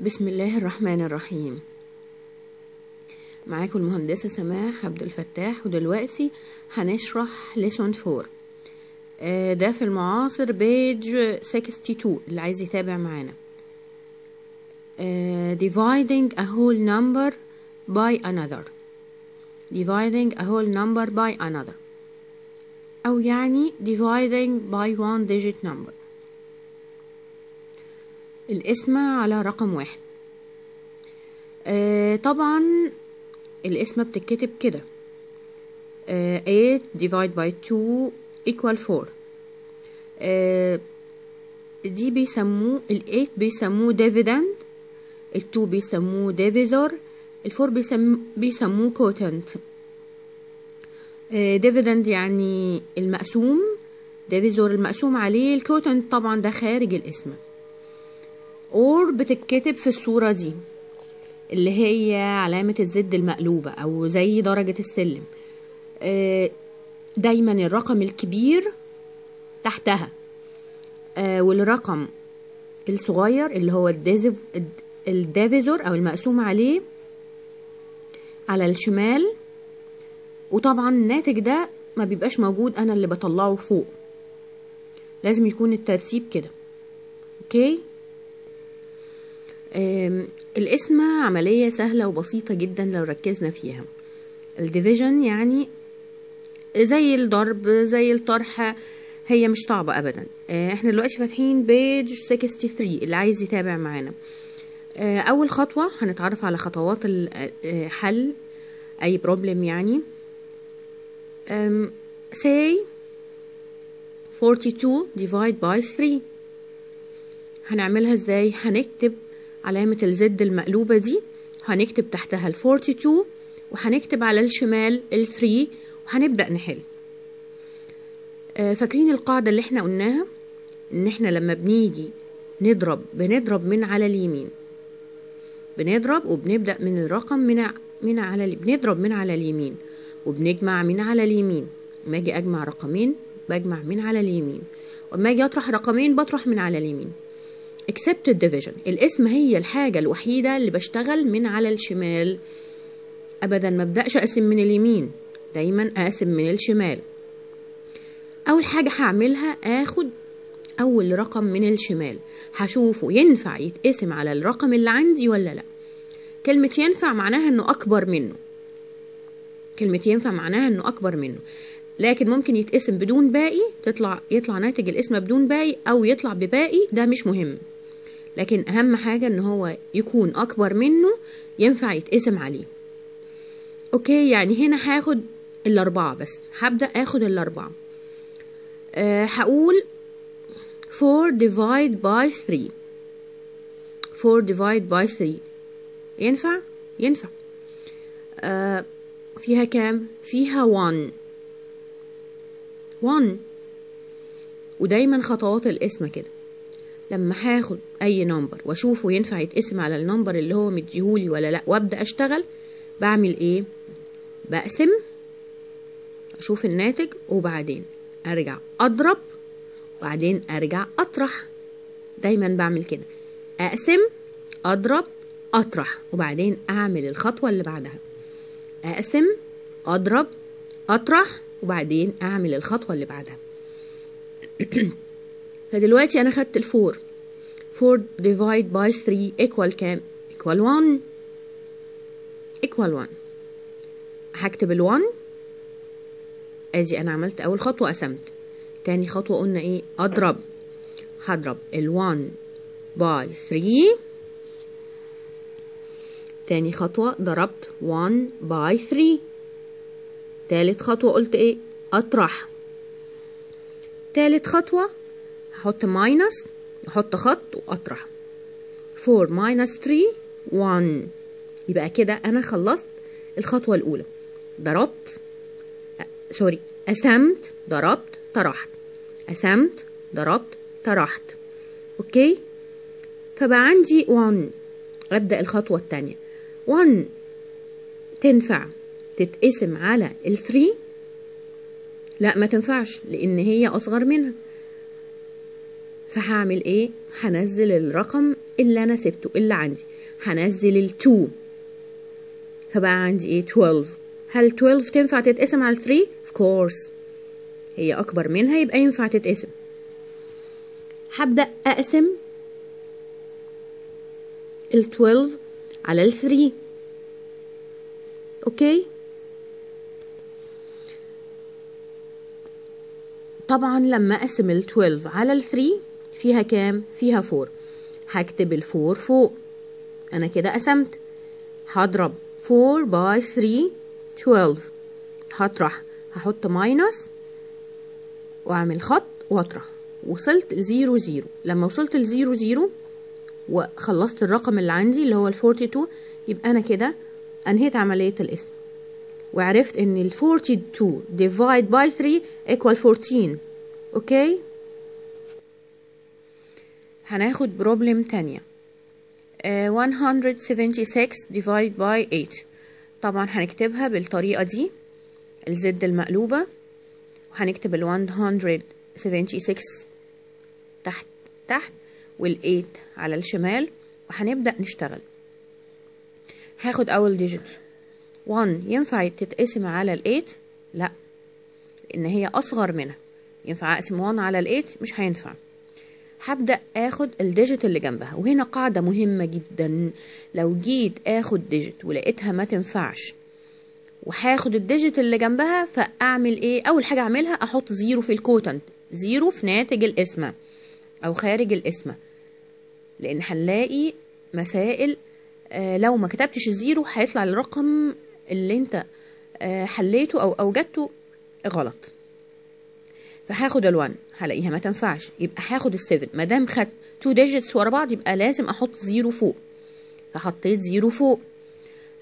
بسم الله الرحمن الرحيم. معاكم المهندسة سماح عبد الفتاح ودلوقتي هنشرح ليسون فور. ده في المعاصر بيج 62 اللي عايز يتابع معانا. آه، dividing a whole number by another. dividing a whole number by another. أو يعني dividing by one digit number. القسمة على رقم واحد. آه طبعا القسمة بتتكتب كده. آه 8 divide by 2 equal 4 آه دي بيسموه ال 8 بيسموه dividend ال 2 بيسموه divisor ال 4 بيسم بيسموه quotient. آه dividend يعني المقسوم divisor المقسوم عليه ال quotient طبعا ده خارج القسمه or بتتكتب في الصورة دي اللي هي علامة ال Z المقلوبة أو زي درجة السلم. دايما الرقم الكبير تحتها. والرقم الصغير اللي هو ال divisor أو المقسوم عليه على الشمال. وطبعا الناتج ده ما بيبقاش موجود أنا اللي بطلعه فوق. لازم يكون الترتيب كده. okay؟ القسمة عملية سهلة وبسيطة جدا لو ركزنا فيها. ال division يعني زي الضرب زي الطرح هي مش صعبة أبدا. إحنا دلوقتي فاتحين page 63 اللي عايز يتابع معانا. أول خطوة هنتعرف على خطوات حل أي بروبلم يعني. say 42 divide by 3 هنعملها إزاي؟ هنكتب علامة الزد المقلوبة دي. هنكتب تحتها ال 42 وهنكتب على الشمال ال 3 وهنبدأ نحل. آه فاكرين القاعدة اللي إحنا قلناها؟ إن إحنا لما بنيجي نضرب بنضرب من على اليمين. بنضرب وبنبدأ من الرقم من من على بنضرب من على اليمين وبنجمع من على اليمين. لما أجي أجمع رقمين بجمع من على اليمين. وما أجي أطرح رقمين بطرح من على اليمين. Except division. الاسم هي الحاجة الوحيدة اللي بشتغل من على الشمال. أبدا ما بدأش أقسم من اليمين دايما أقسم من الشمال. أول حاجة هعملها آخد أول رقم من الشمال. هشوفه ينفع يتقسم على الرقم اللي عندي ولا لأ. كلمة ينفع معناها إنه أكبر منه. كلمة ينفع معناها إنه أكبر منه. لكن ممكن يتقسم بدون باقي تطلع يطلع ناتج القسمة بدون باقي أو يطلع بباقي ده مش مهم. لكن أهم حاجة إن هو يكون أكبر منه ينفع يتقسم عليه. أوكي يعني هنا هاخد الأربعة بس. هبدأ آخد الأربعة. أه هقول 4 divide by 3 4 divide by 3 ينفع؟ ينفع. أه فيها كام؟ فيها 1 1 ودايما خطوات القسمة كده. لما هاخد أي number وأشوفه ينفع يتقسم على النمبر اللي هو مديهولي ولا لأ وأبدأ أشتغل بعمل إيه؟ بقسم أشوف الناتج وبعدين أرجع أضرب وبعدين أرجع أطرح. دايما بعمل كده. أقسم أضرب أطرح وبعدين أعمل الخطوة اللي بعدها. أقسم أضرب أطرح وبعدين أعمل الخطوة اللي بعدها. فدلوقتي أنا خدت الفور 4 divide by 3 equal كام؟ equal 1 equal 1 هكتب ال 1 أدي أنا عملت أول خطوة قسمت. تاني خطوة قلنا إيه؟ أضرب. هضرب ال 1 by 3 تاني خطوة ضربت 1 by 3 تالت خطوة قلت إيه؟ أطرح. تالت خطوة هحط minus أحط خط وأطرح. 4 minus 3 1 يبقى كده أنا خلصت الخطوة الأولى. ضربت sorry قسمت ضربت طرحت. قسمت ضربت طرحت. okay فبقى عندي 1 أبدأ الخطوة الثانية 1 تنفع تتقسم على ال 3 لا ما تنفعش لأن هي أصغر منها. فهعمل إيه؟ هنزل الرقم اللي أنا سبته اللي عندي. هنزل ال 2 فبقى عندي إيه؟ 12 هل 12 تنفع تتقسم على 3 of course. هي أكبر منها يبقى ينفع تتقسم. هبدأ أقسم ال 12 على ال 3 okay؟ طبعا لما أقسم ال 12 على ال 3 فيها كام؟ فيها 4 هكتب ال 4 فوق. أنا كده قسمت. هضرب 4 by 3 12 هطرح. هحط minus وأعمل خط وأطرح. وصلت zero zero. لما وصلت ل zero zero وخلصت الرقم اللي عندي اللي هو ال 42 يبقى أنا كده أنهيت عملية القسمة وعرفت إن ال 42 divide by 3 equal 14 okay؟ هناخد problem تانية. uh, 176 divide by 8 طبعا هنكتبها بالطريقة دي ال Z المقلوبة وهنكتب ال 176 تحت تحت وال 8 على الشمال وهنبدأ نشتغل. هاخد أول digit 1 ينفع تتقسم على ال 8 لا لأن هي أصغر منها. ينفع أقسم 1 على ال 8 مش هينفع. هبدأ آخد ال digit اللي جنبها. وهنا قاعدة مهمة جدا. لو جيت آخد digit ولقيتها ما تنفعش وهاخد ال digit اللي جنبها فأعمل إيه؟ أول حاجة أعملها أحط zero في ال quotient. zero في ناتج القسمة أو خارج القسمة لأن هنلاقي مسائل آه لو ما كتبتش ال zero هيطلع الرقم اللي أنت آه حليته أو أوجدته غلط. فهاخد ال1 هلاقيها ما تنفعش. يبقى هاخد ال7 ما دام خدت 2 digits ورا بعض يبقى لازم أحط zero فوق. فحطيت zero فوق.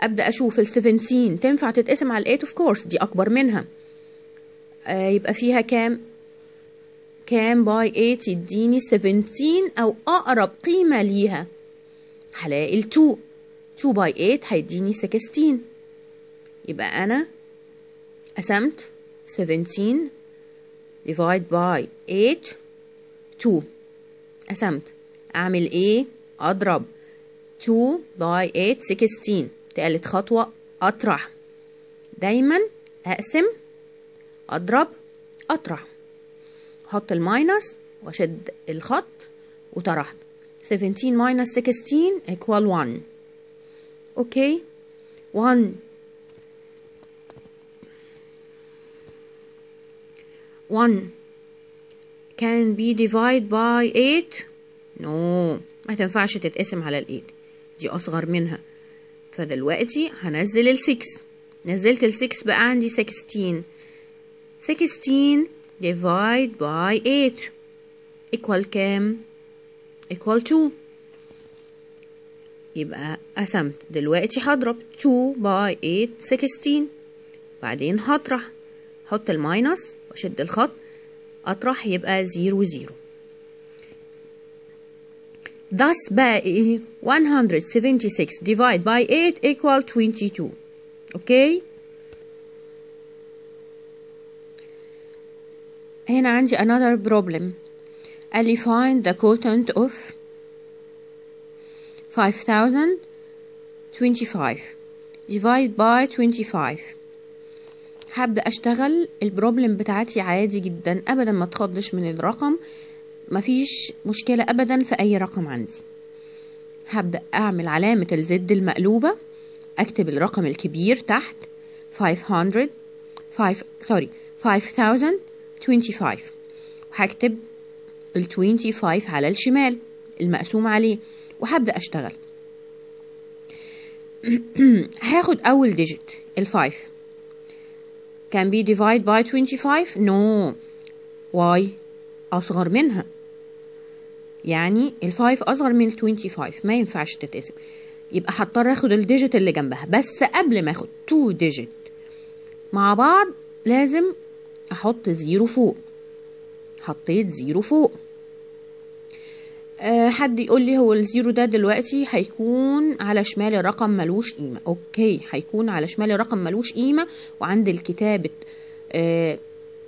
أبدأ أشوف ال17 تنفع تتقسم على ال8 of course دي أكبر منها. آه يبقى فيها كام؟ كام باي 8 يديني 17 أو أقرب قيمة ليها؟ هلاقي ال2 2 باي 8 هيديني 16 يبقى أنا قسمت 17 divide by 8 2 قسمت أعمل إيه أضرب. 2 by 8 16 تالت خطوة أطرح. دايما أقسم أضرب أطرح. أحط ال minus وأشد الخط وطرحت. 17 minus 16 equal 1 أوكي 1 1 can be divided by 8 no. ما تنفعش تتقسم على ال 8 دي أصغر منها. فدلوقتي هنزل ال 6 نزلت ال 6 بقى عندي 16 16 divide by 8 equal كام؟ Equal 2 يبقى قسمت. دلوقتي هضرب 2 by 8 16 بعدين هطرح. حط الماينس واشد الخط اطرح يبقى زيرو زيرو thus بقى إيه 176 divide by 8 equal 22 أوكي هنا عندي another problem قال لي find the quotient of 5025 divide by 25 هبدأ أشتغل. ال problem بتاعتي عادي جدا. أبدا ما تخضش من الرقم. مفيش مشكلة أبدا في أي رقم عندي. هبدأ أعمل علامة ال Z المقلوبة. أكتب الرقم الكبير تحت. 500 5 sorry 5025 وهكتب ال 25 على الشمال. المقسوم عليه. وهبدأ أشتغل. هاخد أول digit ال five can be divided by 25 no. Why? أصغر منها. يعني ال five أصغر من ال 25 ما ينفعش تتقسم. يبقى هضطر آخد ال digit اللي جنبها. بس قبل ما آخد 2 digit مع بعض لازم أحط zero فوق. حطيت zero فوق. حد يقول لي هو ال zero ده دلوقتي هيكون على شمال الرقم ملوش قيمة. okay هيكون على شمال الرقم ملوش قيمة. وعند الكتابة أه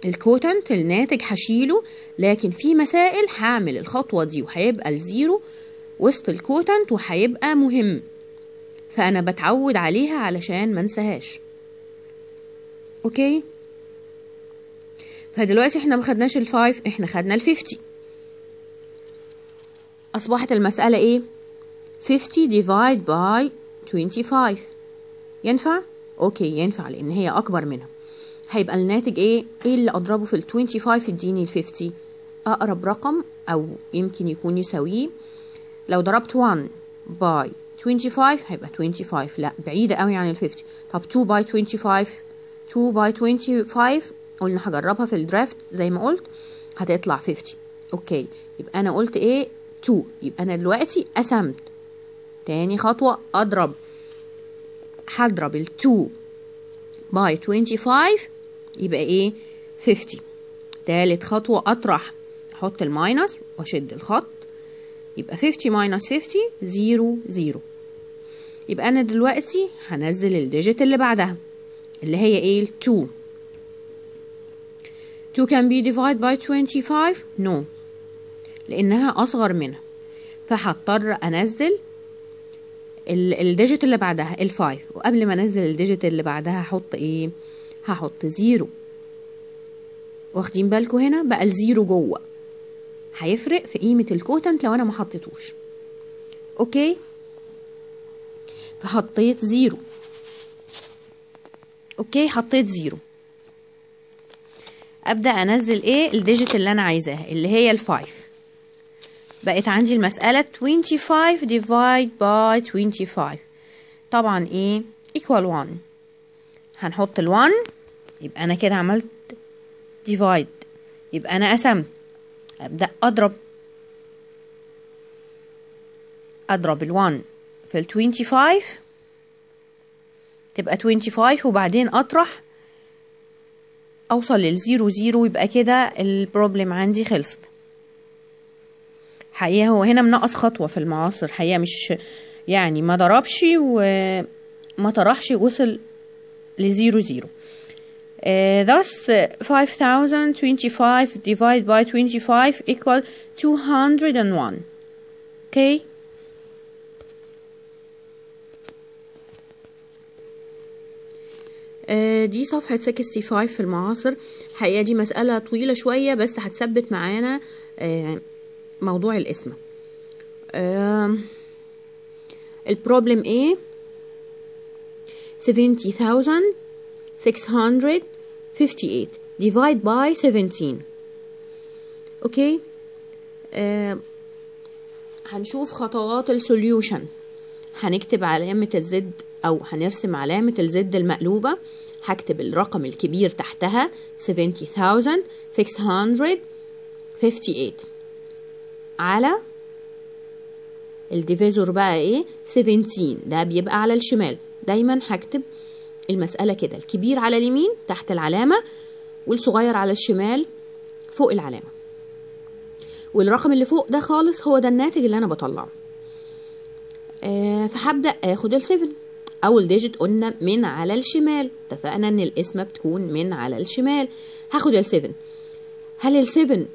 ال quotient الناتج هشيله لكن في مسائل هعمل الخطوة دي وهيبقى ال zero وسط ال quotient وهيبقى مهم. فأنا بتعود عليها علشان منساهاش okay؟ فدلوقتي إحنا ما خدناش ال five إحنا خدنا ال fifty أصبحت المسألة إيه؟ 50 divide by 25 ينفع؟ okay ينفع لأن هي أكبر منها. هيبقى الناتج إيه؟ إيه اللي أضربه في ال 25 يديني ال 50 أقرب رقم أو يمكن يكون يساويه. لو ضربت 1 by 25 هيبقى 25 لا بعيدة قوي عن ال 50 طب 2 by 25 2 by 25 قلنا هجربها في ال draft زي ما قلت هتطلع 50 okay يبقى أنا قلت إيه؟ 2 يبقى أنا دلوقتي قسمت تاني خطوة أضرب. هضرب ال 2 by 25 يبقى إيه؟ 50 تالت خطوة أطرح. أحط ال minus وأشد الخط. يبقى 50 minus 50 0 0 يبقى أنا دلوقتي هنزل ال digit اللي بعدها اللي هي إيه؟ ال 2 2 can be divided by 25 no. لأنها أصغر منها. فهضطر أنزل ال digit اللي بعدها ال five وقبل ما أنزل ال digit اللي بعدها هحط إيه؟ هحط zero واخدين بالكم هنا؟ بقى ال zero جوه. هيفرق في قيمة ال quotient لو أنا ما حطيتوش. okay؟ فحطيت zero okay؟ حطيت zero أبدأ أنزل إيه؟ ال digit اللي أنا عايزاها اللي هي ال five بقت عندي المسألة 25 divide by 25 طبعا إيه equal 1 هنحط ال 1 يبقى أنا كده عملت divide. يبقى أنا قسمت. أبدأ أضرب. أضرب ال 1 في ال 25 تبقى 25 وبعدين أطرح. أوصل لل zero zero يبقى كده ال problem عندي خلصت. حقيقة هو هنا منقص خطوة في المعاصر. حقيقة مش يعني ما ضربش وما طرحش وصل ل zero zero. Uh, thus 5025 divided by 25 equal 201 okay? uh, دي صفحة 65 في المعاصر. حقيقة دي مسألة طويلة شوية بس هتثبت معانا uh, موضوع القسمة. آه ال problem إيه 70658 divide by 17 okay آه هنشوف خطوات ال solution هنكتب علامة ال Z أو هنرسم علامة ال Z المقلوبة. هكتب الرقم الكبير تحتها 70658 على ال divisor بقى إيه؟ 17 ده بيبقى على الشمال. دايما هكتب المسألة كده. الكبير على اليمين تحت العلامة والصغير على الشمال فوق العلامة. والرقم اللي فوق ده خالص هو ده الناتج اللي أنا بطلعه. آه فهبدأ آخد ال seven أول digit قلنا من على الشمال. اتفقنا إن القسمة بتكون من على الشمال. هاخد ال seven هل ال seven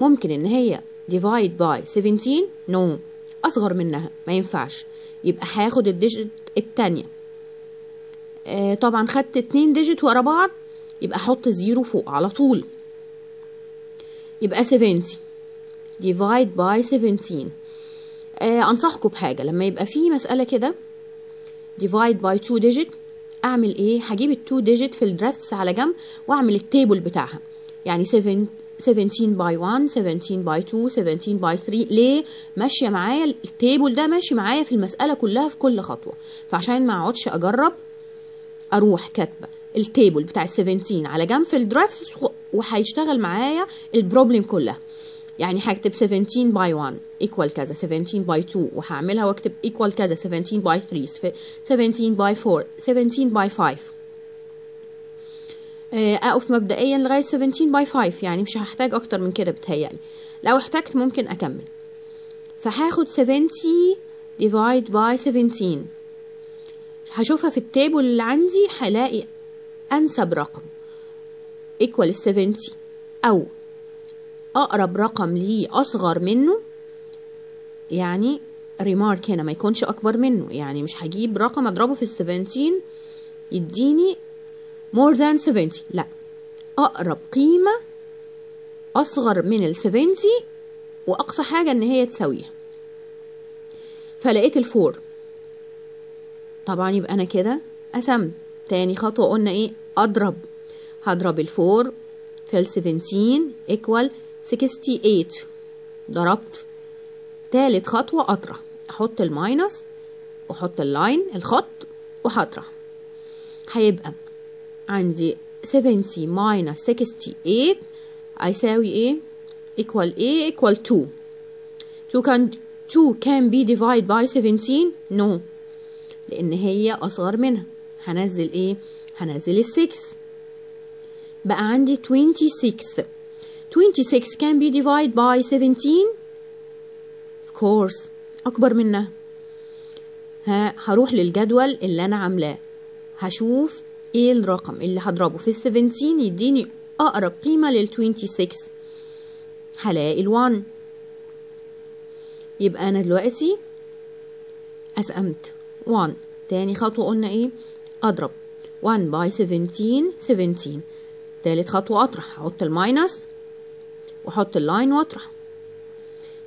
ممكن إن هي divide by 17 no no. أصغر منها. ما ينفعش. يبقى هاخد ال digit التانية. آه طبعا خدت اتنين digit ورا بعض. يبقى أحط zero فوق على طول. يبقى 70 divide by 17 آه أنصحكم بحاجة. لما يبقى في مسألة كده divide by 2 digit أعمل إيه؟ هجيب ال 2 digit في ال drafts على جنب وأعمل ال table بتاعها. يعني 7 17 by 1 17 by 2 17 by 3 ليه؟ ماشية معايا ال table ده ماشي معايا في المسألة كلها في كل خطوة. فعشان ما أقعدش أجرب أروح كاتبة ال table بتاع ال 17 على جنب في ال drafts وهيشتغل معايا ال problem كلها. يعني هكتب 17 by 1 equal كذا 17 by 2 وهعملها وأكتب equal كذا 17 by 3 17 by 4 17 by 5 أقف مبدئيا لغاية 17 by 5 يعني مش هحتاج أكتر من كده بتهيألي. لو احتجت ممكن أكمل. فهاخد 70 divide by 17 هشوفها في ال table اللي عندي هلاقي أنسب رقم equal 70 أو أقرب رقم ليه أصغر منه يعني ريمارك هنا ما يكونش أكبر منه يعني مش هجيب رقم أضربه في السفنتين يديني more than 70 لا. أقرب قيمة أصغر من ال 70 وأقصى حاجة إن هي تساويها. فلقيت الفور طبعا يبقى أنا كده قسمت. تاني خطوة قلنا إيه؟ أضرب. هضرب الفور في ال 17 equal 68 ضربت. تالت خطوة أطرح أحط ال minus وأحط ال line الخط وهطرح هيبقى عندي 70 minus 68 هيساوي إيه equal إيه equal 2 2 can 2 can be divided by 17 no. لأن هي أصغر منها. هنزل إيه هنزل ال 6 بقى عندي 26 26 can be divided by 17 of course. أكبر منها. ها هروح للجدول اللي أنا عاملاه. هشوف إيه الرقم اللي هضربه في ال 17 يديني أقرب قيمة لل 26 هلاقي ال 1 يبقى أنا دلوقتي قسمت 1 تاني خطوة قلنا إيه؟ أضرب. 1 by 17 17 تالت خطوة أطرح. أحط ال minus وأحط ال line وأطرح.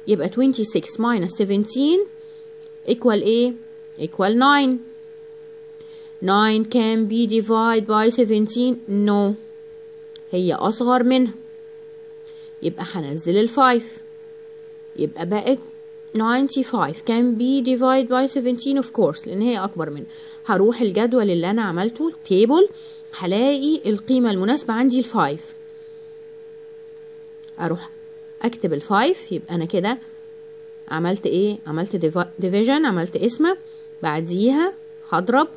يبقى 26 minus 17 equal إيه؟ equal 9 9 can be divided by 17 no. هي أصغر منها. يبقى هنزل ال 5 يبقى بقت 95 can be divided by 17 of course لأن هي أكبر منها. هروح الجدول اللي أنا عملته التيبل هلاقي القيمة المناسبة عندي ال 5 أروح أكتب ال 5 يبقى أنا كده عملت إيه؟ عملت division عملت اسمة بعديها هضرب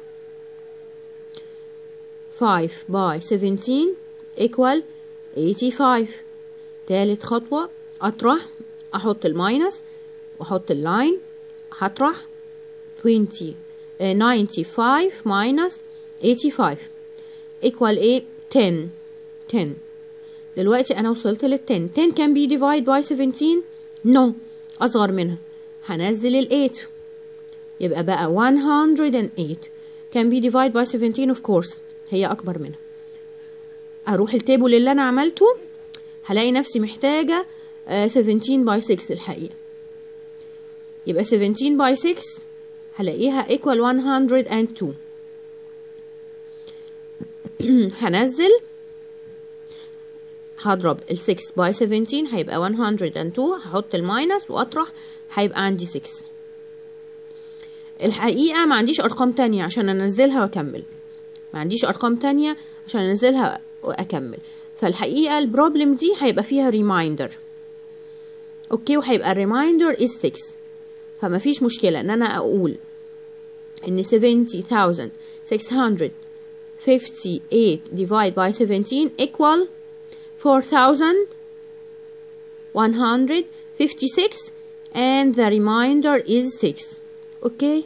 5 by 17 equal 85 تالت خطوة أطرح أحط ال minus وأحط ال line هطرح 20 uh, 95 minus 85 equal إيه؟ 10 10 دلوقتي أنا وصلت لل 10 10 can be divided by 17 no. أصغر منها. هنزل ال 8 يبقى بقى 108 can be divided by 17 of course. هي أكبر منها أروح ال table اللي أنا عملته هلاقي نفسي محتاجة 17 by 6 الحقيقة. يبقى 17 by 6 هلاقيها equal 102 هنزل هضرب ال 6 by 17 هيبقى 102 هحط ال minus وأطرح هيبقى عندي 6 الحقيقة ما عنديش أرقام تانية عشان أنزلها وأكمل. ما عنديش أرقام تانية عشان أنزلها وأكمل. فالحقيقة ال problem دي هيبقى فيها remainder okay وهيبقى ال remainder is 6 فما فيش مشكلة إن أنا أقول إن 70,658 divide by 17 equal 4,156 and the remainder is 6 okay